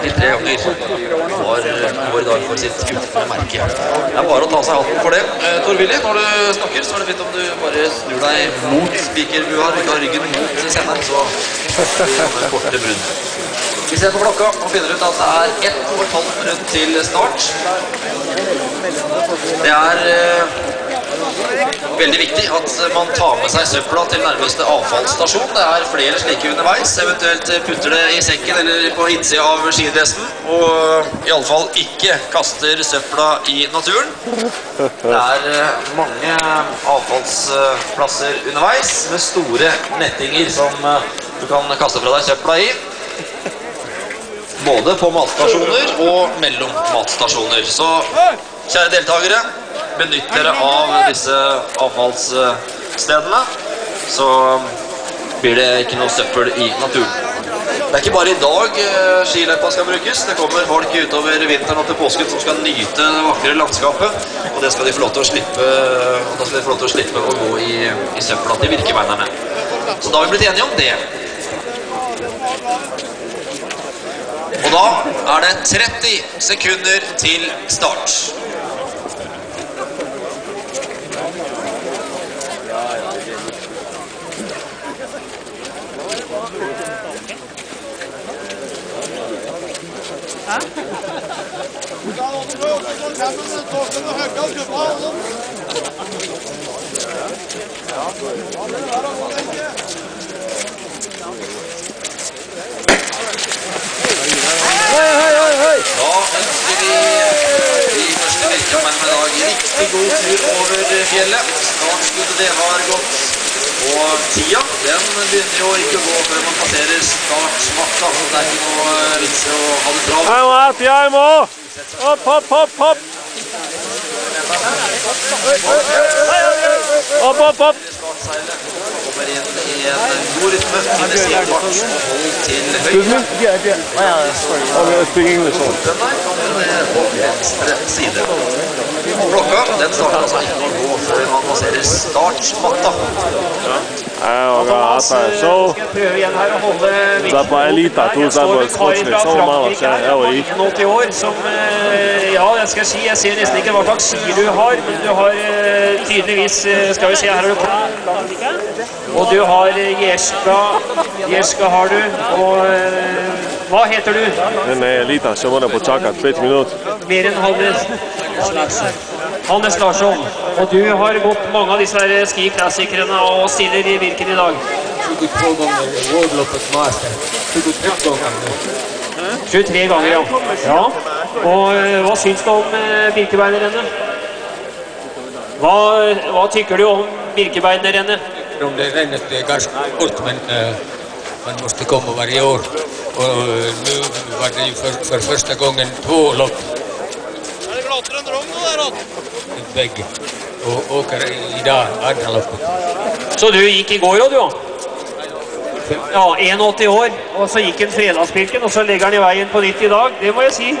startet tre ganger. Var går dag for sitt 14. merke. Det er bare å ta seg hatten for det. Eh, Tor Willy, når du snakker, så er det fint om du bare snur deg mot spikerbua, ikke har ryggen mot senderen, så kommer korte brudd. Vi ser på klokka og finner ut at det er ett og et halvt minutt til start. Det er eh, veldig viktig at man tar med seg søpla til nærmeste avfallsstasjon. Det er flere slike underveis. Eventuelt putter det i sekken eller på innsida av skidressen. Og iallfall ikke kaster søpla i naturen. Det er eh, mange avfallsplasser underveis med store nettinger som eh, du kan kaste fra deg søpla i. Både på matstasjoner og mellom matstasjoner. Så kjære deltakere, benytt dere av disse avfallsstedene. Så blir det ikke noe søppel i naturen. Det er ikke bare i dag eh, skiløypa skal brukes. Det kommer folk utover vinteren og til påsken som skal nyte det vakre landskapet. Og det skal de få lov til å slippe, da skal de få lov til å, slippe å gå i, i søpla til virkebeinerne. Så da har vi blitt enige om det. Og da er det 30 sekunder til start. Da ønsker vi de første velkommen med dag riktig god tur over fjellet. Startskuddet det har gått. Og tida den begynner jo ikke å gå før man passerer startsmatta, Så det er ikke noe vits i å ha det travelt. Jeg må etter, jeg må! Hopp, hopp, hopp, hopp! Opp, opp, opp! Kommer inn i en god rytme. Finner i og hold til høyre. Also. Den der kommer på venstre side. Klokka den starter altså ikke før man passerer startmatta. So. Skal prøve igjen her å holde er Elita, jeg er står med Kai fra så må Frankrike her. jeg er. 81 år, som eh, Ja, jeg skal si, jeg ser nesten ikke hva slags ski du har, men du har eh, tydeligvis eh, Skal vi se, her har du. Og du har eh, Jerska. Jerska har du. Og hva heter du? Den är Elita, så det på Chaka, 30 minutter. Mer enn Hannes Hannes Larsson. Og du har gått mange av disse skiklassikerne og stiller i Birken i dag. 22 gånger Worldloppet Master. 23 ganger. 23 ganger, ja. ja. Og eh, hva syns du om eh, Birkebeinerrennet? Hva, hva tykker du om Birkebeinerrennet? Om det rennet det er ganske kort men eh, man måste komma varje år. Och nu var det ju för, för första gången två lopp. Er Og, og i dag loppet. Så du gikk i går òg, du òg? Ja, 81 år, og så gikk han fredagspilken, og så legger han i veien på nytt i dag. Det må jeg si.